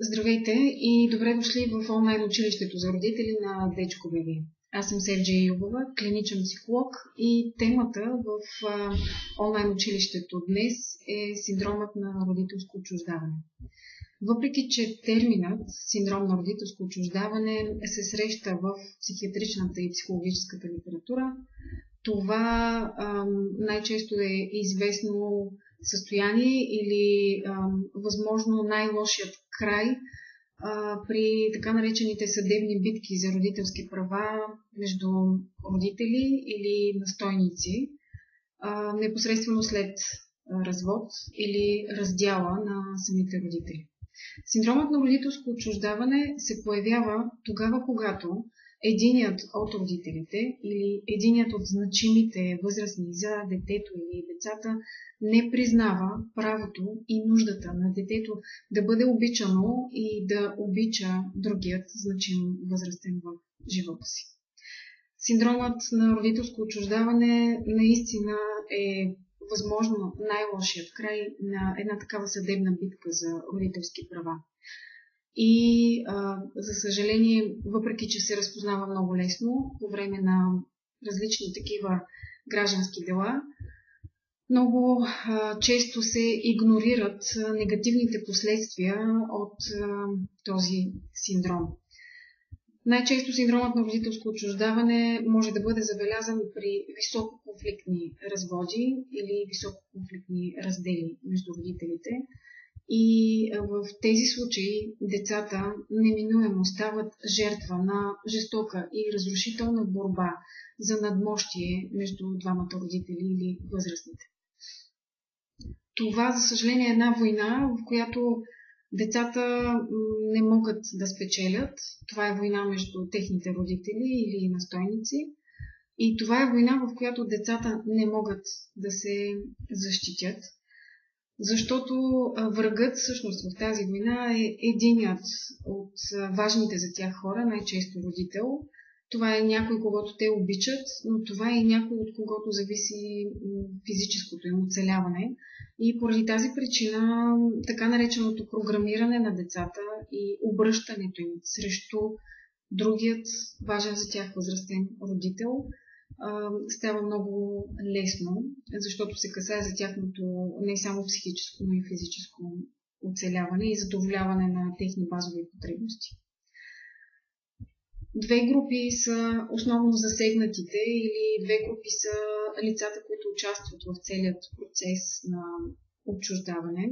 Здравейте и добре дошли в онлайн училището за родители на Дечко БВ. Аз съм Серджия Югова, клиничен психолог и темата в онлайн училището днес е синдромът на родителско отчуждаване. Въпреки, че терминът синдром на родителско отчуждаване се среща в психиатричната и психологическата литература, това най-често е известно състояние или а, възможно най-лошият край а, при така наречените съдебни битки за родителски права между родители или настойници, а, непосредствено след развод или раздяла на самите родители. Синдромът на родителско отчуждаване се появява тогава, когато единият от родителите или единият от значимите възрастни за детето или децата не признава правото и нуждата на детето да бъде обичано и да обича другият значим възрастен в живота си. Синдромът на родителско отчуждаване наистина е възможно най-лошият край на една такава съдебна битка за родителски права. И, а, за съжаление, въпреки че се разпознава много лесно по време на различни такива граждански дела, много а, често се игнорират негативните последствия от а, този синдром. Най-често синдромът на родителско отчуждаване може да бъде забелязан при висококонфликтни разводи или висококонфликтни раздели между родителите. И в тези случаи децата неминуемо стават жертва на жестока и разрушителна борба за надмощие между двамата родители или възрастните. Това, за съжаление, е една война, в която децата не могат да спечелят. Това е война между техните родители или настойници. И това е война, в която децата не могат да се защитят. Защото врагът всъщност в тази война е единият от важните за тях хора, най-често родител. Това е някой, когато те обичат, но това е някой, от когото зависи физическото им оцеляване. И поради тази причина, така нареченото програмиране на децата и обръщането им срещу другият важен за тях възрастен родител става много лесно, защото се касае за тяхното не само психическо, но и физическо оцеляване и задоволяване на техни базови потребности. Две групи са основно засегнатите или две групи са лицата, които участват в целият процес на отчуждаване.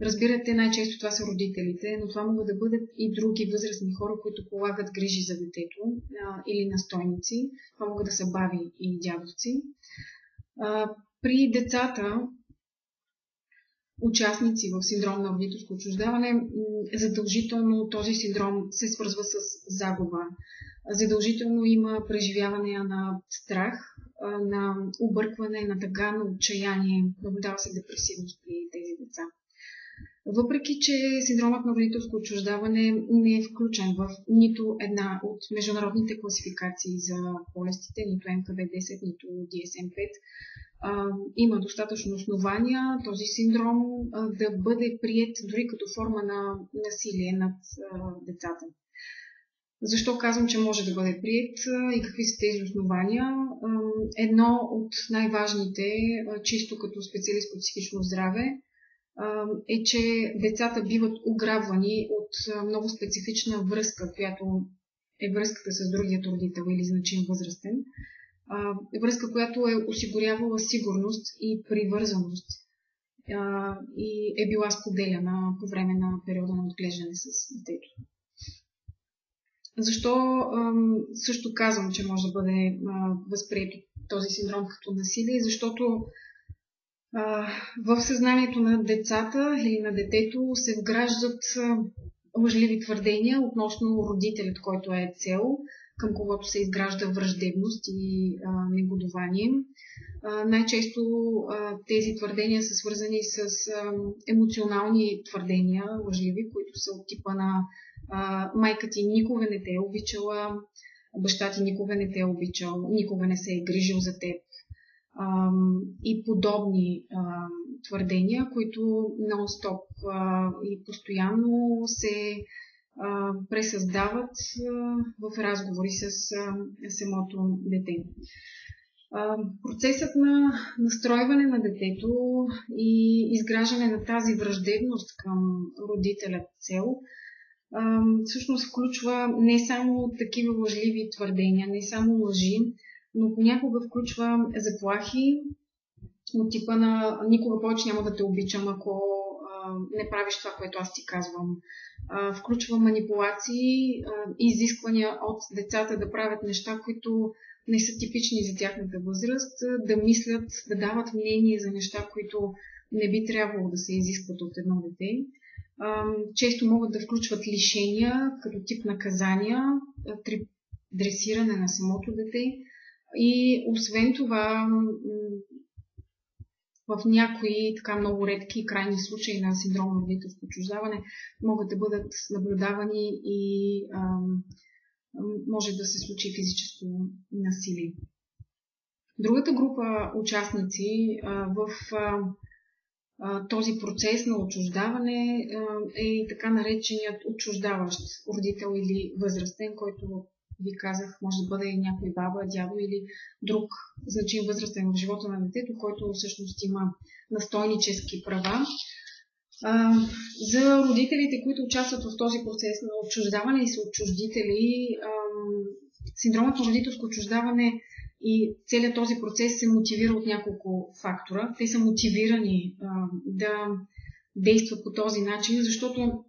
Разбирате, най-често това са родителите, но това могат да бъдат и други възрастни хора, които полагат грижи за детето а, или настойници. Това могат да са баби и дядовци. А, при децата, участници в синдром на родителско отчуждаване, задължително този синдром се свързва с загуба. Задължително има преживяване на страх, на объркване, на тъга, на отчаяние. Наблюдава се депресивност при тези деца. Въпреки, че синдромът на родителско отчуждаване не е включен в нито една от международните класификации за болестите, нито МКБ-10, нито DSM-5, има достатъчно основания този синдром да бъде прият дори като форма на насилие над децата. Защо казвам, че може да бъде прият и какви са тези основания? Едно от най-важните, чисто като специалист по психично здраве, е, че децата биват ограбвани от много специфична връзка, която е връзката с другият родител или значим възрастен. Връзка, която е осигурявала сигурност и привързаност и е била споделяна по време на периода на отглеждане с детето. Защо също казвам, че може да бъде възприето този синдром като насилие? Защото в съзнанието на децата или на детето се вграждат лъжливи твърдения относно родителят, който е цел, към когото се изгражда враждебност и а, негодование. А, най-често а, тези твърдения са свързани с а, емоционални твърдения, лъжливи, които са от типа на а, майка ти никога не те е обичала, баща ти никога не те е обичал, никога не се е грижил за теб, и подобни твърдения, които нон-стоп и постоянно се пресъздават в разговори с самото дете. Процесът на настройване на детето и изграждане на тази враждебност към родителя цел всъщност включва не само такива лъжливи твърдения, не само лъжи, но понякога включва заплахи от типа на никога повече няма да те обичам, ако не правиш това, което аз ти казвам. Включва манипулации и изисквания от децата да правят неща, които не са типични за тяхната възраст, да мислят, да дават мнение за неща, които не би трябвало да се изискват от едно дете. Често могат да включват лишения като тип наказания, дресиране на самото дете. И освен това, в някои така много редки крайни случаи на синдром на родителско отчуждаване могат да бъдат наблюдавани и ам, може да се случи физическо насилие. Другата група участници а, в а, а, този процес на отчуждаване е така нареченият отчуждаващ родител или възрастен, който ви казах, може да бъде някой баба, дядо или друг значим възрастен в живота на детето, който всъщност има настойнически права. За родителите, които участват в този процес на отчуждаване и са отчуждители, синдромът на родителско отчуждаване и целият този процес се мотивира от няколко фактора. Те са мотивирани да действат по този начин, защото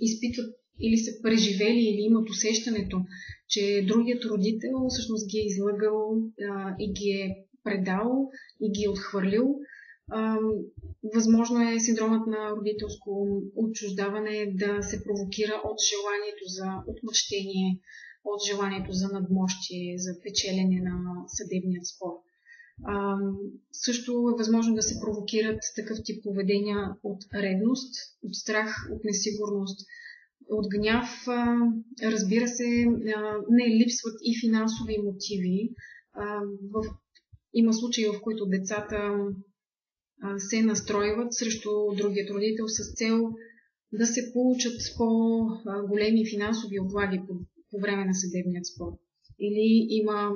изпитват или са преживели или имат усещането, че другият родител всъщност ги е излъгал а, и ги е предал и ги е отхвърлил. А, възможно е синдромът на родителско отчуждаване да се провокира от желанието за отмъщение, от желанието за надмощие, за печелене на съдебният спор. А, също е възможно да се провокират такъв тип поведения от ревност, от страх, от несигурност, от гняв, разбира се, не липсват и финансови мотиви. Има случаи, в които децата се настройват срещу другият родител с цел да се получат по-големи финансови облаги по, по време на съдебният спор. Или има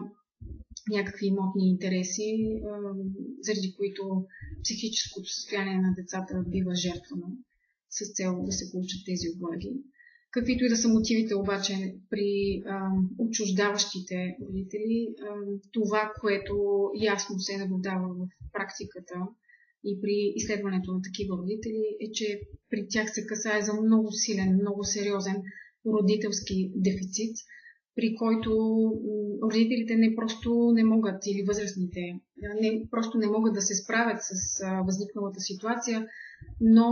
някакви имотни интереси, заради които психическото състояние на децата бива жертвано с цел да се получат тези облаги. Каквито и да са мотивите обаче при а, отчуждаващите родители, това, което ясно се наблюдава в практиката и при изследването на такива родители, е, че при тях се касае за много силен, много сериозен родителски дефицит, при който родителите не просто не могат или възрастните не, просто не могат да се справят с а, възникналата ситуация, но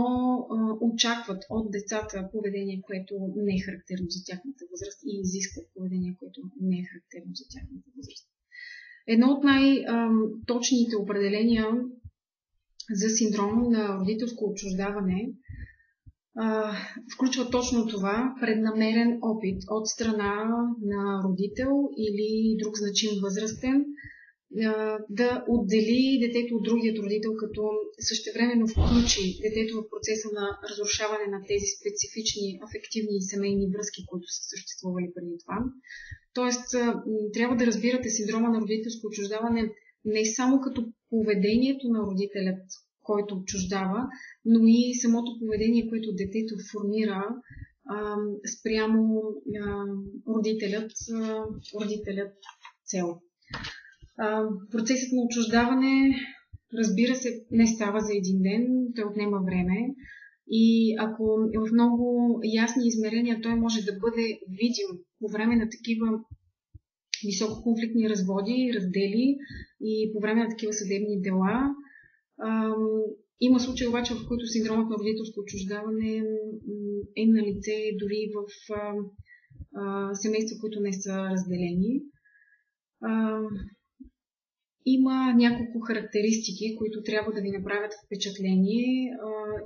а, очакват от децата поведение, което не е характерно за тяхната възраст и изискват поведение, което не е характерно за тяхната възраст. Едно от най-точните определения за синдром на родителско отчуждаване а, включва точно това преднамерен опит от страна на родител или друг значим възрастен да отдели детето от другият родител, като същевременно включи детето в процеса на разрушаване на тези специфични афективни и семейни връзки, които са съществували преди това. Тоест, трябва да разбирате синдрома на родителско отчуждаване не само като поведението на родителят, който отчуждава, но и самото поведение, което детето формира а, спрямо а, родителят, а, родителят цел. Процесът на отчуждаване, разбира се, не става за един ден, той отнема време. И ако е в много ясни измерения, той може да бъде видим по време на такива висококонфликтни разводи, раздели и по време на такива съдебни дела. Има случаи обаче, в които синдромът на родителско отчуждаване е на лице дори в семейства, които не са разделени. Има няколко характеристики, които трябва да ви направят впечатление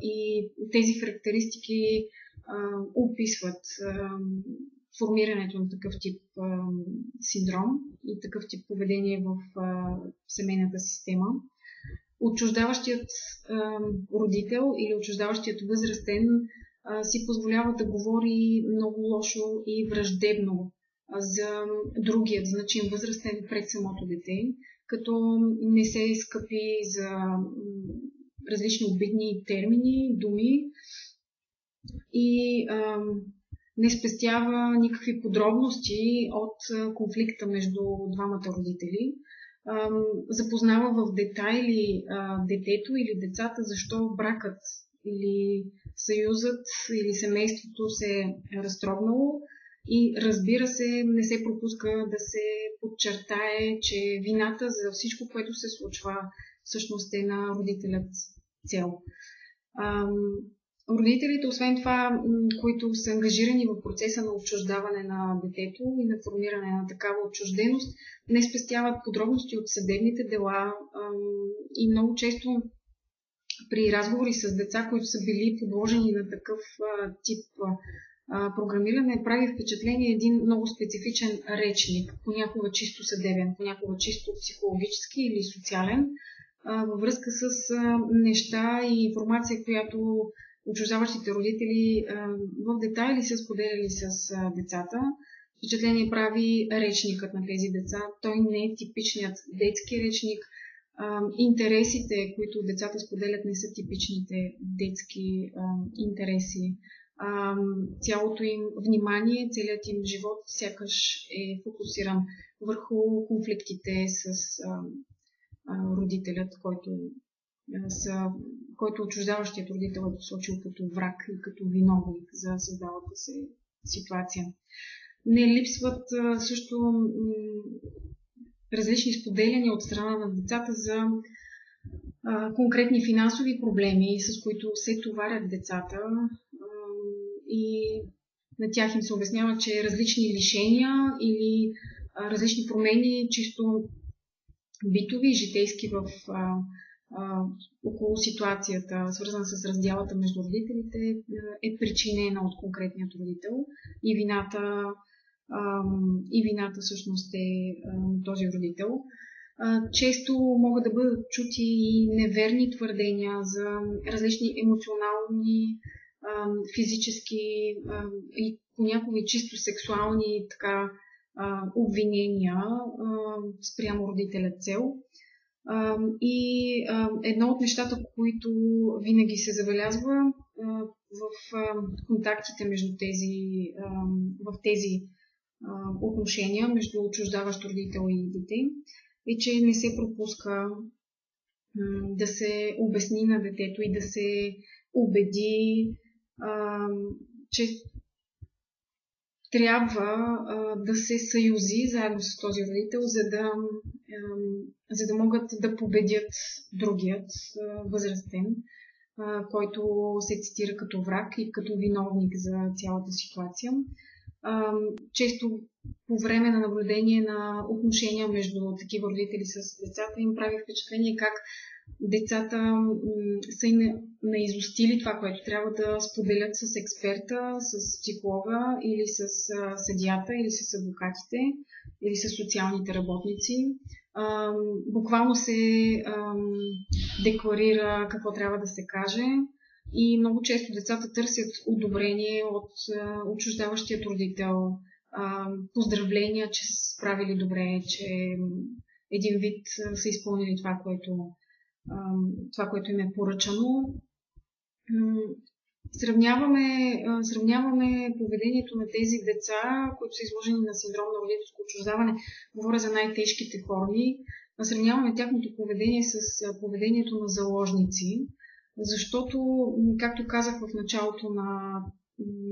и тези характеристики описват формирането на такъв тип синдром и такъв тип поведение в семейната система. отчуждаващият родител или отчуждаващият възрастен си позволява да говори много лошо и враждебно за другият значим възрастен пред самото дете, като не се изкъпи за различни обидни термини, думи и не спестява никакви подробности от конфликта между двамата родители. Запознава в детайли детето или децата защо бракът или съюзът или семейството се е разтрогнало и разбира се, не се пропуска да се подчертае, че вината за всичко, което се случва, всъщност е на родителят цел. Родителите, освен това, които са ангажирани в процеса на отчуждаване на детето и на формиране на такава отчужденост, не спестяват подробности от съдебните дела и много често при разговори с деца, които са били подложени на такъв тип програмиране, прави впечатление един много специфичен речник, понякога чисто съдебен, понякога чисто психологически или социален, във връзка с неща и информация, която отчуждаващите родители в детайли са споделяли с децата. Впечатление прави речникът на тези деца. Той не е типичният детски речник. Интересите, които децата споделят, не са типичните детски интереси. Цялото им внимание, целият им живот сякаш е фокусиран върху конфликтите с родителят, който са, който отчуждаващият родител е посочил като враг и като виновник за създалата се ситуация. Не липсват също различни споделяния от страна на децата за конкретни финансови проблеми, с които се товарят децата и на тях им се обяснява, че различни лишения или различни промени чисто битови житейски в а, около ситуацията, свързана с разделата между родителите, е причинена от конкретният родител и вината, а, и вината всъщност е а, този родител. А, често могат да бъдат чути и неверни твърдения за различни емоционални, физически и понякога чисто сексуални така, обвинения спрямо родителя цел. И едно от нещата, които винаги се забелязва в контактите между тези, в тези отношения между отчуждаващ родител и дете, е, че не се пропуска да се обясни на детето и да се убеди, че трябва да се съюзи заедно с този родител, за да, за да могат да победят другият възрастен, който се цитира като враг и като виновник за цялата ситуация. Често по време на наблюдение на отношения между такива родители с децата им прави впечатление как децата са и наизостили това, което трябва да споделят с експерта, с психолога или с съдията, или с адвокатите, или с социалните работници. Буквално се декларира какво трябва да се каже и много често децата търсят одобрение от отчуждаващият родител, поздравления, че са справили добре, че един вид са изпълнили това, което това, което им е поръчано. Сравняваме, сравняваме поведението на тези деца, които са изложени на синдром на родителско отчуждаване. Говоря за най-тежките форми. Сравняваме тяхното поведение с поведението на заложници, защото, както казах в началото на,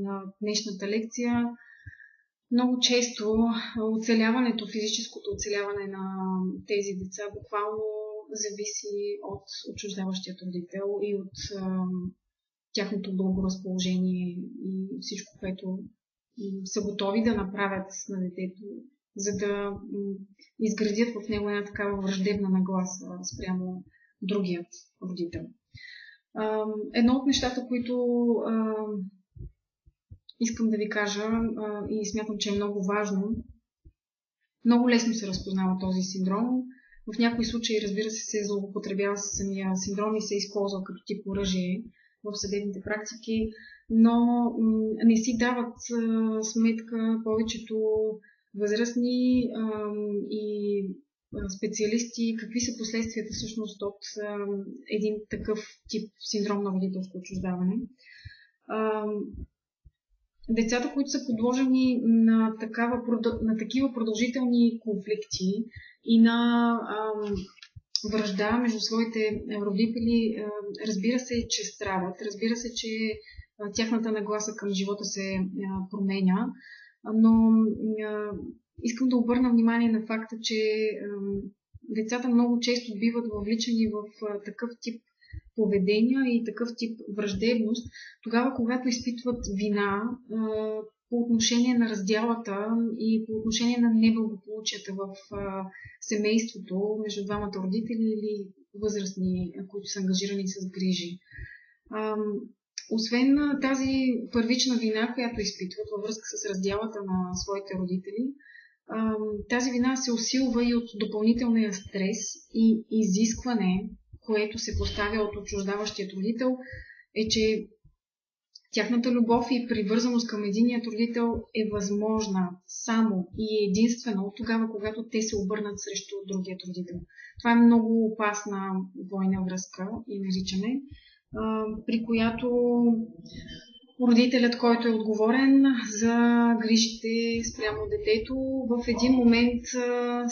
на днешната лекция, много често оцеляването, физическото оцеляване на тези деца буквално зависи от отчуждаващият родител и от а, тяхното благоразположение и всичко, което са готови да направят на детето, за да изградят в него една такава враждебна нагласа спрямо другият родител. Едно от нещата, които искам да ви кажа и смятам, че е много важно, много лесно се разпознава този синдром В някои случаи, разбира се, се злоупотребява с самия синдром и се използва като тип оръжие в съдебните практики, но не си дават сметка повечето възрастни и специалисти какви са последствията всъщност от един такъв тип синдром на родителско отчуждаване. Децата, които са подложени на, такава, на такива продължителни конфликти и на ам, връжда между своите родители, разбира се, че страдат, разбира се, че тяхната нагласа към живота се променя, но искам да обърна внимание на факта, че децата много често биват въвличани в такъв тип поведения и такъв тип враждебност, тогава когато изпитват вина по отношение на раздялата и по отношение на неблагополучията в семейството между двамата родители или възрастни, които са ангажирани с грижи. Освен тази първична вина, която изпитват във връзка с раздялата на своите родители, тази вина се усилва и от допълнителния стрес и изискване, което се поставя от отчуждаващият родител, е, че тяхната любов и привързаност към единият родител е възможна само и единствено тогава, когато те се обърнат срещу другият родител. Това е много опасна двойна връзка и наричане, при която родителят, който е отговорен за грижите спрямо детето, в един момент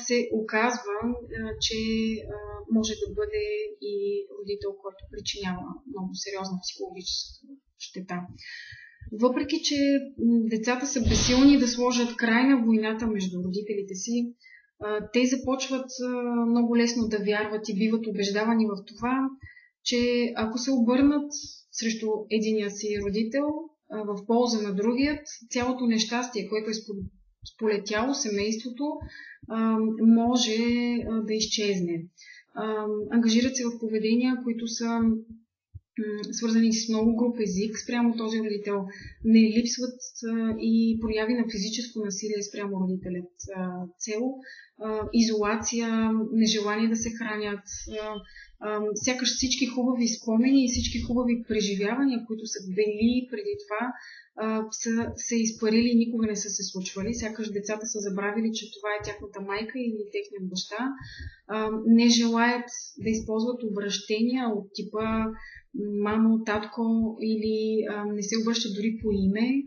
се оказва, че може да бъде и родител, който причинява много сериозна психологическа щета. Въпреки, че децата са безсилни да сложат край на войната между родителите си, те започват много лесно да вярват и биват убеждавани в това, че ако се обърнат срещу единия си родител в полза на другият, цялото нещастие, което е сполетяло семейството, може да изчезне. Ангажират се в поведения, които са свързани с много груп език спрямо този родител. Не липсват и прояви на физическо насилие спрямо родителят. Цел, изолация, нежелание да се хранят, сякаш всички хубави спомени и всички хубави преживявания, които са били преди това, са се изпарили и никога не са се случвали. Сякаш децата са забравили, че това е тяхната майка или техният баща. Не желаят да използват обращения от типа мамо, татко или не се обръщат дори по име.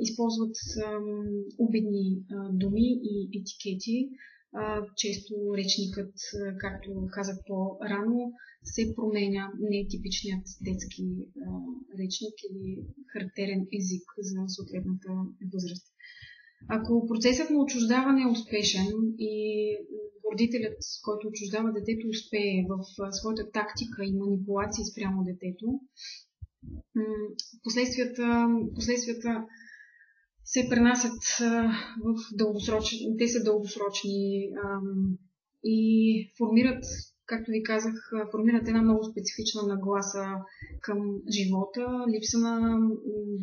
Използват обидни думи и етикети често речникът, както казах по-рано, се променя. Не е типичният детски речник или характерен език за съответната възраст. Ако процесът на отчуждаване е успешен и родителят, който отчуждава детето, успее в своята тактика и манипулации спрямо детето, последствията, последствията се пренасят в дългосрочни, те са дългосрочни и формират, както ви казах, формират една много специфична нагласа към живота, липса на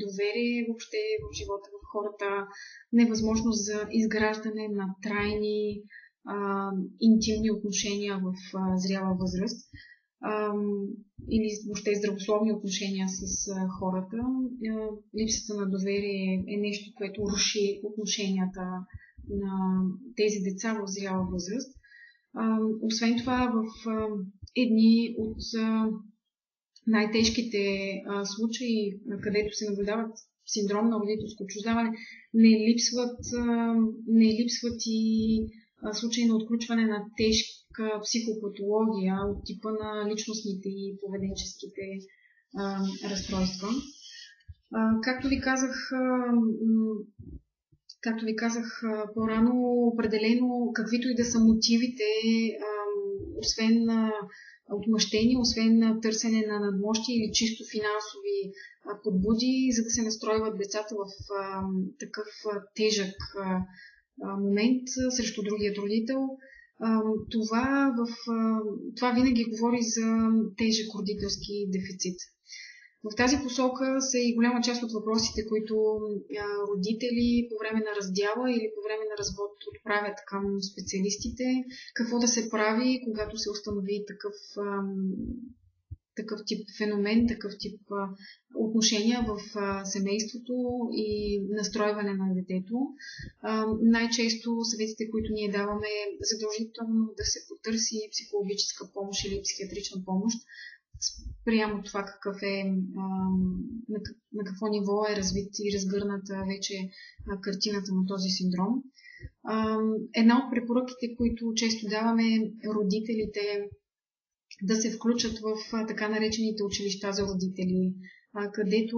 доверие въобще в живота в хората, невъзможност за изграждане на трайни интимни отношения в а, зряла възраст или въобще здравословни отношения с хората. Липсата на доверие е нещо, което руши отношенията на тези деца в зряла възраст. Освен това, в едни от най-тежките случаи, където се наблюдават синдром на родителско отчуждаване, не липсват, не липсват и случаи на отключване на тежка психопатология от типа на личностните и поведенческите а, разстройства. А, както ви казах, а, както ви казах по-рано, определено каквито и да са мотивите, а, освен а, отмъщение, освен на търсене на надмощи или чисто финансови подбуди, за да се настройват децата в а, такъв а, тежък а, момент срещу другият родител. Това, в, това винаги говори за тежък родителски дефицит. В тази посока са и голяма част от въпросите, които родители по време на раздяла или по време на развод отправят към специалистите. Какво да се прави, когато се установи такъв такъв тип феномен, такъв тип отношения в семейството и настройване на детето. Най-често съветите, които ние даваме, е задължително да се потърси психологическа помощ или психиатрична помощ, прямо това какъв е, на, какво ниво е развит и разгърната вече картината на този синдром. Една от препоръките, които често даваме родителите да се включат в така наречените училища за родители, където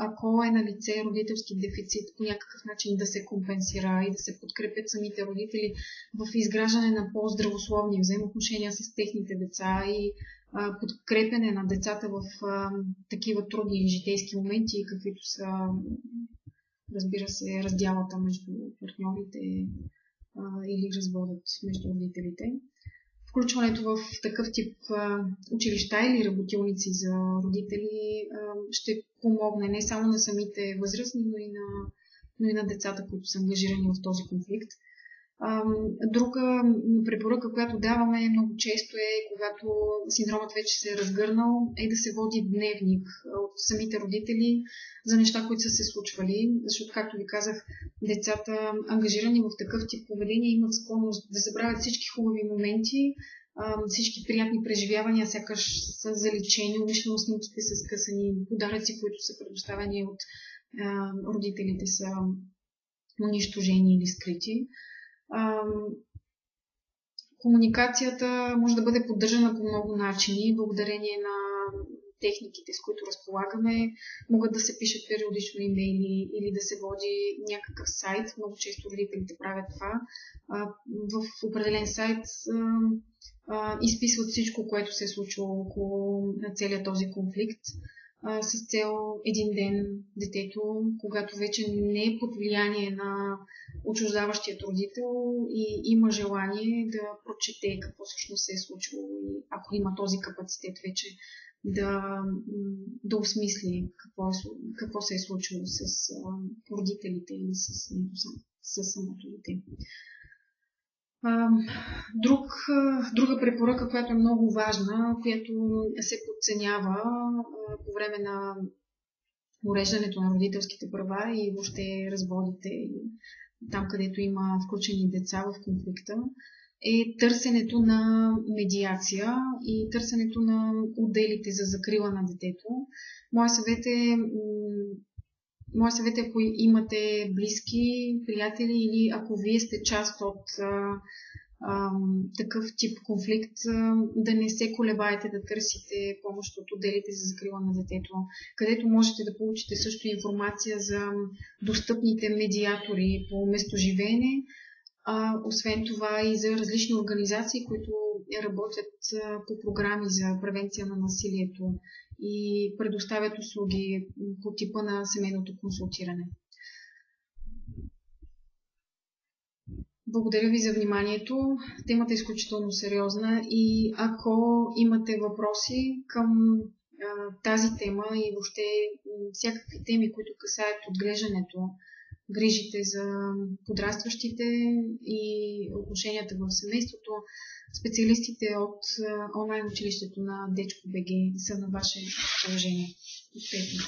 ако е на лице родителски дефицит, по някакъв начин да се компенсира и да се подкрепят самите родители в изграждане на по-здравословни взаимоотношения с техните деца и подкрепене на децата в такива трудни житейски моменти, каквито са, разбира се, раздялата между партньорите или разводът между родителите включването в такъв тип училища или работилници за родители ще помогне не само на самите възрастни, но и на, но и на децата, които са ангажирани в този конфликт. Друга препоръка, която даваме много често е, когато синдромът вече се е разгърнал, е да се води дневник от самите родители за неща, които са се случвали. Защото, както ви казах, децата, ангажирани в такъв тип поведение, имат склонност да забравят всички хубави моменти, всички приятни преживявания, сякаш са заличени, умишлено снимките са скъсани, подаръци, които са предоставени от родителите са унищожени или скрити комуникацията може да бъде поддържана по много начини, благодарение на техниките, с които разполагаме. Могат да се пишат периодично имейли или да се води някакъв сайт. Много често родителите правят това. В определен сайт изписват всичко, което се е случило около целият този конфликт с цел един ден детето, когато вече не е под влияние на отчуждаващият родител и има желание да прочете какво всъщност се е случило и ако има този капацитет вече да, да осмисли какво, е, какво се е случило с родителите или с, с самото дете. Друг, друга препоръка, която е много важна, която се подценява по време на уреждането на родителските права и въобще разводите там, където има включени деца в конфликта, е търсенето на медиация и търсенето на отделите за закрила на детето. Моя съвет е Моя съвет е, ако имате близки, приятели или ако вие сте част от а, а, такъв тип конфликт, а, да не се колебаете да търсите помощ от отделите за закрила на детето, където можете да получите също информация за достъпните медиатори по местоживеене, а, освен това и за различни организации, които работят а, по програми за превенция на насилието и предоставят услуги по типа на семейното консултиране. Благодаря ви за вниманието. Темата е изключително сериозна и ако имате въпроси към тази тема и въобще всякакви теми, които касаят отглеждането, грижите за подрастващите и отношенията в семейството, специалистите от онлайн училището на Дечко БГ са на ваше положение. Успехи!